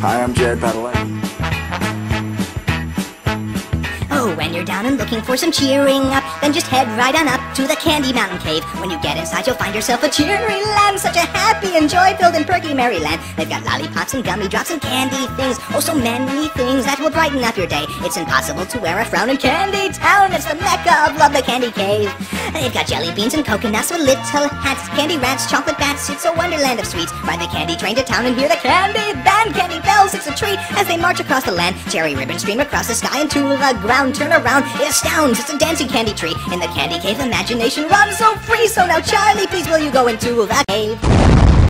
Hi, I'm Jared Padalecki. Oh, when you're down and looking for some cheering up, then just head right on up to the Candy Mountain Cave. When you get inside, you'll find yourself a cheery land, such a happy and joy-filled and perky Maryland. They've got lollipops and gummy drops and candy things, oh so many things that will brighten up your day. It's impossible to wear a frown in Candy Town. It's the mecca of love, the Candy Cave. They've got jelly beans and coconuts with little hats, candy rats, chocolate bats. It's a wonderland of sweets. Ride the candy train to town and hear the candy band, candy bells. As they march across the land. Cherry ribbons stream across the sky and to the ground. Turn around, it astounds. It's a dancing candy tree. In the candy cave, imagination runs so free. So now, Charlie, please will you go into the cave?